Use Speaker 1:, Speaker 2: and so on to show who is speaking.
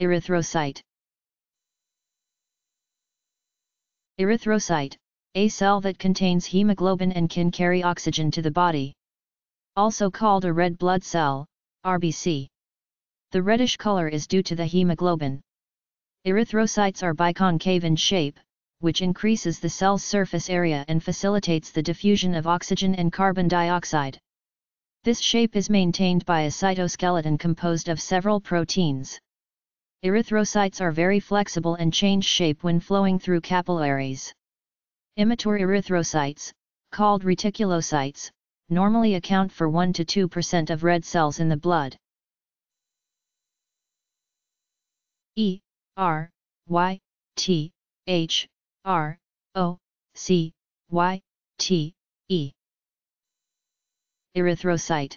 Speaker 1: Erythrocyte Erythrocyte, a cell that contains hemoglobin and can carry oxygen to the body. Also called a red blood cell, RBC. The reddish color is due to the hemoglobin. Erythrocytes are biconcave in shape, which increases the cell's surface area and facilitates the diffusion of oxygen and carbon dioxide. This shape is maintained by a cytoskeleton composed of several proteins. Erythrocytes are very flexible and change shape when flowing through capillaries. Immature erythrocytes, called reticulocytes, normally account for 1 to 2% of red cells in the blood. E R Y T H R O C Y T E Erythrocyte